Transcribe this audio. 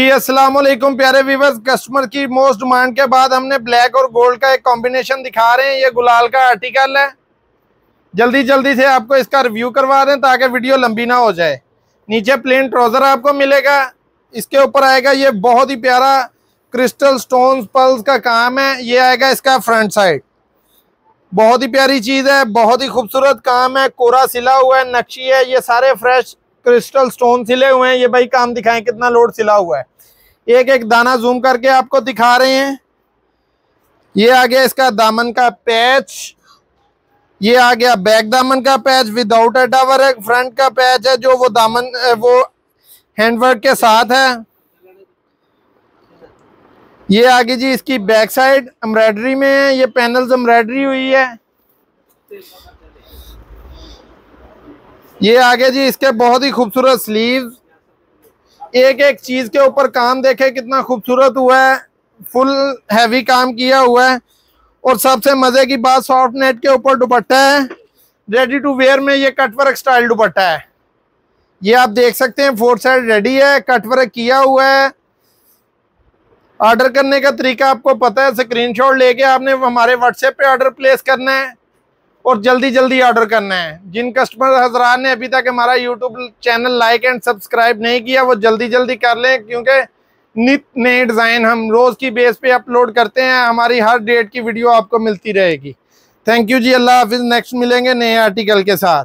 वालेकुम प्यारे viewers customer की मोस्ट डिमांड के बाद हमने ब्लैक और गोल्ड का एक कॉम्बिनेशन दिखा रहे हैं। ये गुलाल का आर्टिकल है। जल्दी जल्दी से आपको इसका रिव्यू करवा रहे हैं ताकि वीडियो लंबी ना हो जाए। नीचे प्लेन ट्राउज़र आपको मिलेगा। इसके ऊपर आएगा ये बहुत ही प्यारा क्रिस्टल स्टोन पल्स का काम है। ये आएगा इसका फ्रंट साइड बहुत ही प्यारी चीज़ है, बहुत ही खूबसूरत काम है। कोरा सिला हुआ है, नक्शी है। ये सारे फ्रेश क्रिस्टल स्टोन सिले हुए हैं, ये भाई काम दिखाएँ कितना लोड सिला हुआ है। एक एक दाना जूम करके आपको दिखा रहे हैं। ये आ गया इसका दामन का पैच। ये आ गया बैक दामन का पैच विदाउट अटा वर्क फ्रंट का पैच है जो वो दामन, वो हैंडवर्क के साथ है। ये आगे जी इसकी बैक साइड एम्ब्रॉयडरी में है, ये पैनल्स एम्ब्रॉयडरी हुई है। ये आगे जी, इसके बहुत ही खूबसूरत स्लीव एक एक चीज़ के ऊपर काम देखे, कितना खूबसूरत हुआ है। फुल हैवी काम किया हुआ है। और सबसे मज़े की बात सॉफ्ट नेट के ऊपर दुपट्टा है। रेडी टू वेयर में ये कटवर्क स्टाइल दुपट्टा है। ये आप देख सकते हैं फोर साइड रेडी है कटवर्क किया हुआ है। ऑर्डर करने का तरीका आपको पता है स्क्रीनशॉट लेके आपने हमारे व्हाट्सएप पे ऑर्डर प्लेस करना है। और जल्दी जल्दी ऑर्डर करना है। जिन कस्टमर हज़रा ने अभी तक हमारा YouTube channel like and subscribe नहीं किया, वो जल्दी जल्दी कर लें, क्योंकि नित नए डिज़ाइन हम रोज़ की बेस पे अपलोड करते हैं, हमारी हर डेट की वीडियो आपको मिलती रहेगी। थैंक यू जी, अल्लाह हाफिज़। नेक्स्ट मिलेंगे नए आर्टिकल के साथ।